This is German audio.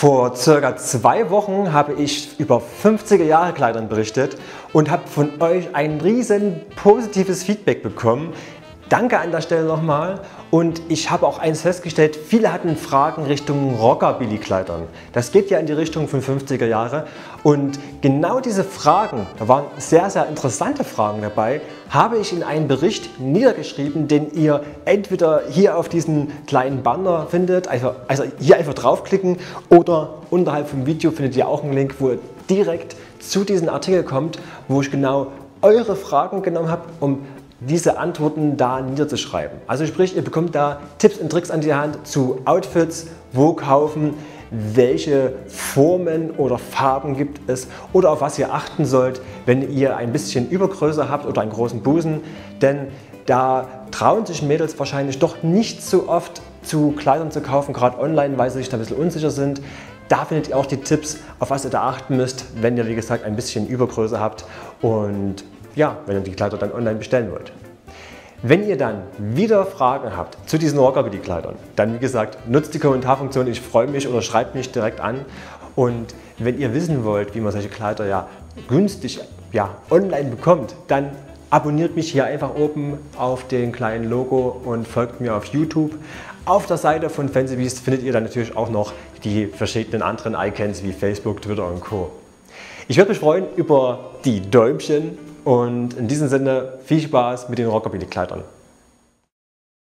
Vor circa zwei Wochen habe ich über 50er Jahre Kleidern berichtet und habe von euch ein riesen positives Feedback bekommen. Danke an der Stelle nochmal und ich habe auch eins festgestellt, viele hatten Fragen Richtung Rockabilly-Kleidern. Das geht ja in die Richtung von 50er Jahre und genau diese Fragen, da waren sehr, sehr interessante Fragen dabei, habe ich in einen Bericht niedergeschrieben, den ihr entweder hier auf diesen kleinen Banner findet, also, also hier einfach draufklicken oder unterhalb vom Video findet ihr auch einen Link, wo ihr direkt zu diesem Artikel kommt, wo ich genau eure Fragen genommen habe, um diese Antworten da niederzuschreiben. Also sprich, ihr bekommt da Tipps und Tricks an die Hand zu Outfits, wo kaufen, welche Formen oder Farben gibt es oder auf was ihr achten sollt, wenn ihr ein bisschen Übergröße habt oder einen großen Busen. Denn da trauen sich Mädels wahrscheinlich doch nicht so oft zu Kleidern zu kaufen, gerade online, weil sie sich da ein bisschen unsicher sind. Da findet ihr auch die Tipps, auf was ihr da achten müsst, wenn ihr wie gesagt ein bisschen Übergröße habt und ja, wenn ihr die Kleider dann online bestellen wollt. Wenn ihr dann wieder Fragen habt zu diesen Rockabilly-Kleidern, dann wie gesagt, nutzt die Kommentarfunktion, ich freue mich oder schreibt mich direkt an. Und wenn ihr wissen wollt, wie man solche Kleider ja günstig ja, online bekommt, dann abonniert mich hier einfach oben auf den kleinen Logo und folgt mir auf YouTube. Auf der Seite von Fancy Beast findet ihr dann natürlich auch noch die verschiedenen anderen Icons wie Facebook, Twitter und Co. Ich würde mich freuen über die Däumchen und in diesem Sinne viel Spaß mit den Rockabilly-Kleidern.